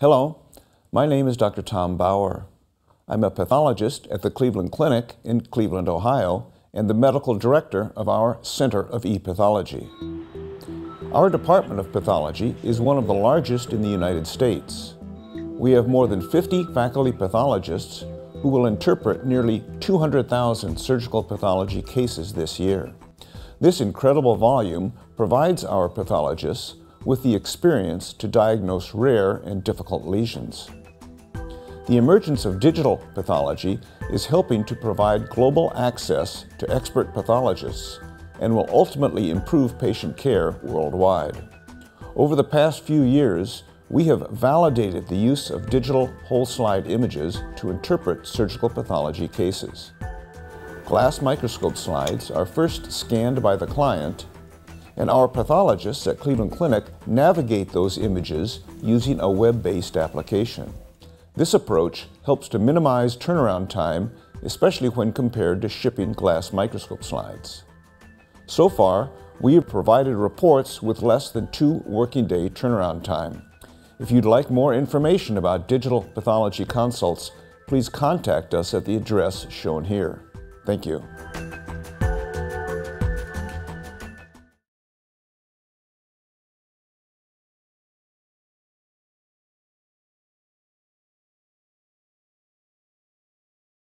Hello, my name is Dr. Tom Bauer. I'm a pathologist at the Cleveland Clinic in Cleveland, Ohio, and the medical director of our Center of E-Pathology. Our Department of Pathology is one of the largest in the United States. We have more than 50 faculty pathologists who will interpret nearly 200,000 surgical pathology cases this year. This incredible volume provides our pathologists with the experience to diagnose rare and difficult lesions. The emergence of digital pathology is helping to provide global access to expert pathologists and will ultimately improve patient care worldwide. Over the past few years, we have validated the use of digital whole slide images to interpret surgical pathology cases. Glass microscope slides are first scanned by the client, and our pathologists at Cleveland Clinic navigate those images using a web-based application. This approach helps to minimize turnaround time, especially when compared to shipping glass microscope slides. So far, we have provided reports with less than two working day turnaround time. If you'd like more information about digital pathology consults, please contact us at the address shown here. Thank you.